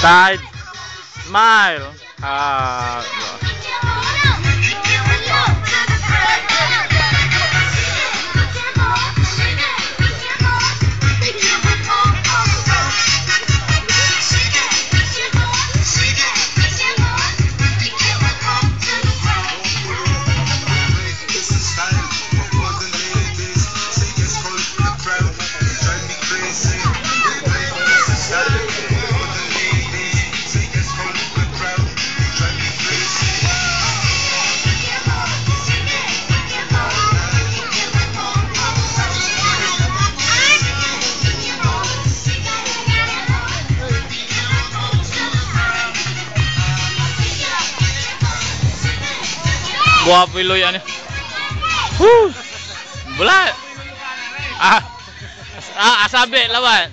Side. Smile. Ah. Guwapo yung loyan niya. Woo! Bulat! Ah, ah, asabi, lawan.